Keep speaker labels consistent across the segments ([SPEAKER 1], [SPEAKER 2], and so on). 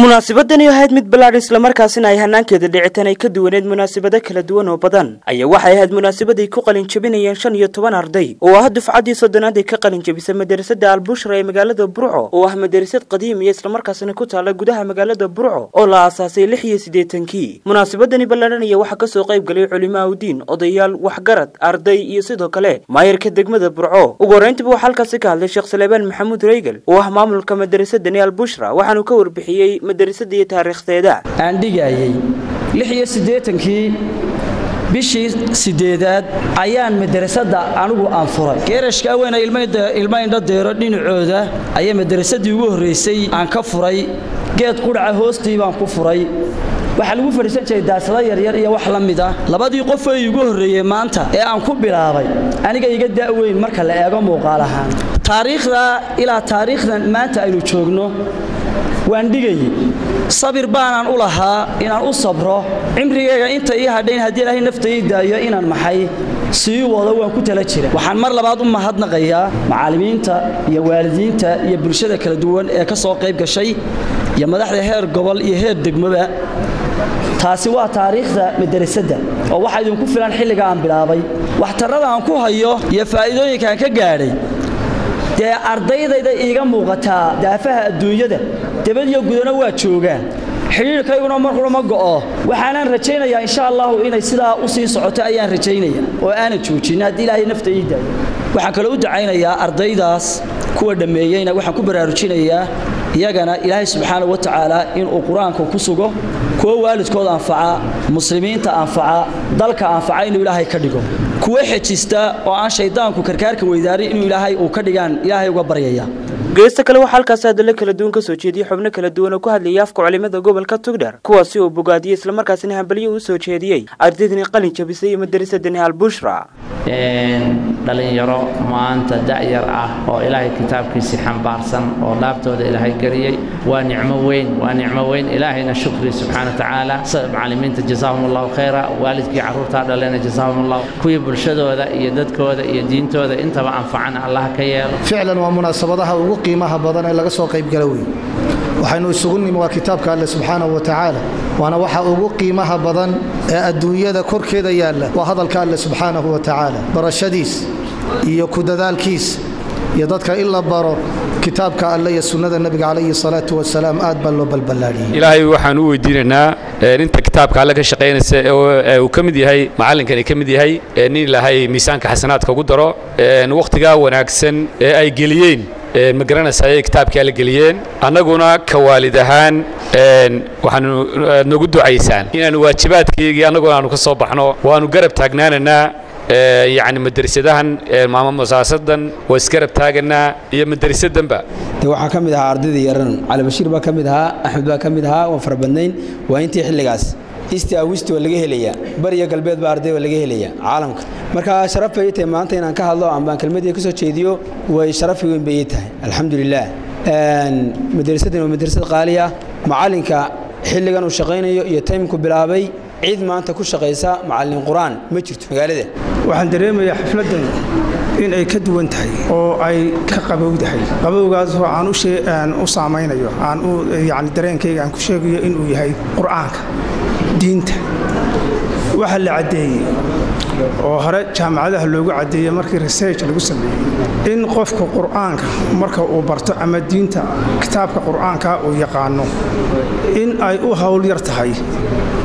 [SPEAKER 1] munaasabadani ahayd mid ballaadh islamarkaasina ay hanaankeeda dhicitaan ay ka duwaneed munaasabado kala duwan oo badan. Ayaa waxay ahayd munaasabad ay ku qalin jabinayeen shan iyo toban arday oo ah dufcaddii soddonaad ay ka qalin jabisay madarasada albushra ee magaalada burco oo ah madarasad qadiim iyo islamarkaasina ku taala gudaha magaalada burco oo la aasaasay lix iyo siddeetankii. Munaasabadani ballaadhan ayaa waxaa ka soo qayb galay culimaa udiin odayaal waxgarad arday iyo sidoo kale maayarka degmada burco ugu horreyntiba waxaa halkaasi ka hadlay sheekh salebaan maxamuud reygel oo ah maamulka madarasadani albushra waxaanu ka warbixiyey madarasada iyo taariikhdeeda.
[SPEAKER 2] Aan dhigayey lix iyo bishii siddeedaad ayaan madrasadda anigu aan furay. Geerashka aweyna ilmo indho deero dhinacooda ayaa madarasaddii ugu horraysay aan ka furay. Geed qudhaca hoostii baan ku furay. Waxaa lagu fadhiisan jiray daasado yaryar iyo wax la mid ah. Labadii qof ee iigu horreeyey maanta ee aan ku bilaabay. Aniga iga da'weyn marka la eego muuqaal ahaan taariikhda ilaa taariikhdan maanta aynu joogno waan dhigayey sabir baanaan u lahaa inaan u sabro cimrigayga inta ii hadhayn haddii ilaahay nafta ii daayo inaan maxay sii wado waan ku tala jira waxaan mar labaad u mahadnaqayaa macallimiinta iyo waalidiinta iyo bulshada kala duwan ee ka soo qayb gashay iyo madaxda heer gobol iyo heer degmoba taasi waa taariikhda madarasadda oo waxaa idinku filan xilliga aan bilaabay. Waxtarrada aan ku hayo iyo faa'iidooyinkaan ka gaadhay dee ardaydayda iiga muuqataa daafaha adduunyada debadiyo gudana waa joogaan. Xidhiirkayguna markuma go'o. Waxaanaan rajaynayaa insha allahu inay sidaa u sii socoto ayaan rajaynaya oo aanan joojin haddii ilaahay nafta ii daayo. Waxaan kaloo u dacaynayaa ardaydaas kuwa dhammeeyeyna waxaan ku baraarujinayaa iyagana ilaahay subxaana wa tacaala inuu qur'aanka ku sugo kuwo waalidkooda anfaca muslimiinta anfaca dalka anfaca inuu ilaahay ka dhigo. Kuwo xejista oo aan shayddaanku karkaarka weydaarin inuu ilaahay uu ka dhigaan ilaahay uga baryaya.
[SPEAKER 1] Geesta kale waxaa halkaasi hadallo kala duwan ka soo jeediyey xubno kala duwan oo ku hadlayay afka culimada gobolka tugdhar kuwaasi oo bogaadiyey islamarkaasina hambalyo u soo jeediyey ardaydani qalin jabisay iyo madarasadani albushra
[SPEAKER 3] dhallinyaro maanta da'yar ah oo ilaahay kitaabkiisii xambaarsan oo dhaabtooda ilaahay geliyey. Waa nicmo weyn waa nicmo weyn. Ilaahayna shukri subxaana watacaala macallimiinta jazaahum allahu khayra. Waalidkii carruurtaa dhalena jazaahum allahu kuwii bulshadooda iyo dadkooda iyo diintooda intaba anfacana allah ka yeelo.
[SPEAKER 4] Ficlan waa munaasabadaha ugu qiimaha badan ee laga soo qaybgala wey waxaynu isugu nimi waa kitaabka alle subxaanahu wa tacaala waana waxa ugu qiimaha badan ee adduunyada korkeeda yaalla waa hadalka alle subxaanahu wa tacaala barashadiis iyo ku dadaalkiis iyo dadka in la baro kitaabka alle iyo sunnada nebiga calayhi salaatu wasalaam aad baa loo balballaadhiyey
[SPEAKER 5] ilaahay waxaan u weydiinaynaa inta kitaabka alle ka shaqaynaysa ee uu ka mid yahay macallinkani ka mid yahay nin ilaahay miisaanka xasanaadka ugu daro wakhtigaa wanaagsan ee ay geliyeen ma garanaysa ayay kitaabkii alla geliyeen? Annaguna ka waalid ahaan waxaanu nagu ducaysaan. Inaanu waajibaadkaygii annaguna aanu ka soo baxno waanu garab taagnaanaynaa yacni madrasadahan maama masaasadan waa isgarab taaganaa iyo madrasadanba
[SPEAKER 6] de waxaa ka mid ahaa ardayda yaran cali bashiir baa ka mid ahaa axmed baa ka mid ahaa waan farabadnayn waa intii xilligaas. Isti awisti waa laga helayaa bariyo galbeed baa arday waa laga helayaa caalamka. Marka sharaf bay tahay maanta inaan ka hadlo ambaan kelmadii ka soo jeediyo way sharaf weyn bay tahay. Alxamdulilah madrasadani waa madrasad qaali ah macallinka xilligan uu shaqaynayo iyo taymku bilaabay cid maanta ku shaqaysa macallin qur'aan. Ma jirto magaalada.
[SPEAKER 7] Waxaan dareemayaa xafladdan in ay ka duwan tahay oo ay ka qabowdahay qabowgaasoo aan u saamaynayo aan yani dareenkayga aan ku sheegayo inuu yahay qur'aanka diinta waxa la caddeeyey oo hore jaamacadaha loogu caddeeyey markii research lagu sameeyey in qofka qur'aanka marka uu barto ama diinta kitaabka qur'aanka uu yaqaano in ay u hawl yar tahay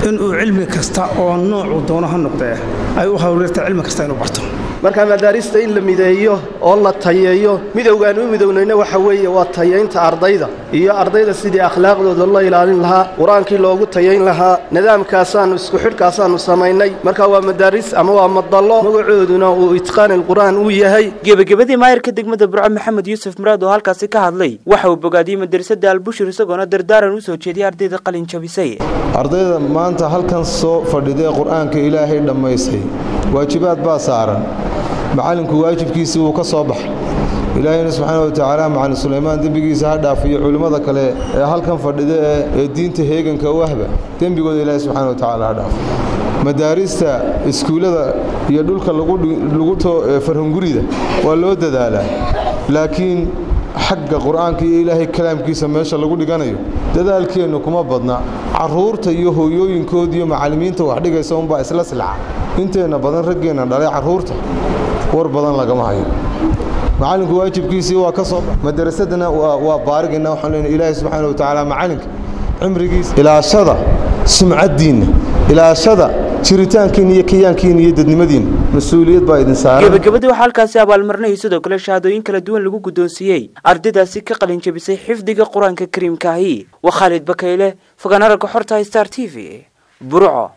[SPEAKER 7] inuu cilmi kasta oo noocuu doono ha noqdee ay u hawlyartahay cilmi kasta inuu barto
[SPEAKER 8] marka madaarista in la mideeyo oo la tayeeyo midowgaan u midownayna waxa weeye waa tayaynta ardayda. Iyo ardayda sidii akhlaaqdooda loo ilaalin lahaa qur'aankii loogu tayayn lahaa nidaamkaasaannu isku xidhkaasaannu samaynay. Marka waa madaaris ama waa madallo magacooduna uu itqaan alqur'aan uu yahay.
[SPEAKER 1] Gebagabadii maayarka degmada burco maxamed yuusuf muraad oo halkaasi ka hadlay waxa uu bogaadiyey madrasada albushir isagoona dardaaran u soo jeediyay ardayda qalin jabisay.
[SPEAKER 9] Ardayda maanta halkan soo fadhidee qur'aanka ilaahay dhammaysay waajibaad baa saaran macallinku waajibkiisii wuu ka soo baxay ilaahayna subxaana wa tacaala macalin sulaymaan dembigiisa ha dhaafiyo culimmada kale ee halkan fadhida ee diinta heeganka u ahba. Dembigooda ilaahay subxaana wa tacaala ha dhaafo. Madaarista iskuullada iyo dhulka lagu farhungurida waa loo dadaalaa. Laakiin xagga qur'aanka iyo ilaahay kalaamkiisa meesha lagu dhiganayo dadaalkeennu kuma badna. Carruurta iyo hooyooyinkood iyo macallimiinta wax dhigaysa unbaa isla silca inteenna badan raggeenna dhalay carruurta war badan lagama hayo. Macallinku waajibkiisii waa ka soo madarasadana waa baarigayna waxaan leenahay ilaahay subxaana wa tacaala macallinka cimrigiisa ilaashada sumcaddiinna ilaashada jiritaankiina iyo kayaankiina iyo dadnimadiina mas'uuliyad baa idin saaran.
[SPEAKER 1] Gebagabadii waxaa halkaasi abaalmarinayay sidoo kale shahaadooyin kala duwan lagu guddoonsiiyey. Ardaydaasi ka qalin jabisay xifdiga qur'aanka kariimkaahi. Waa khaalid bakayle fogaan aragga xorta star t v. Burco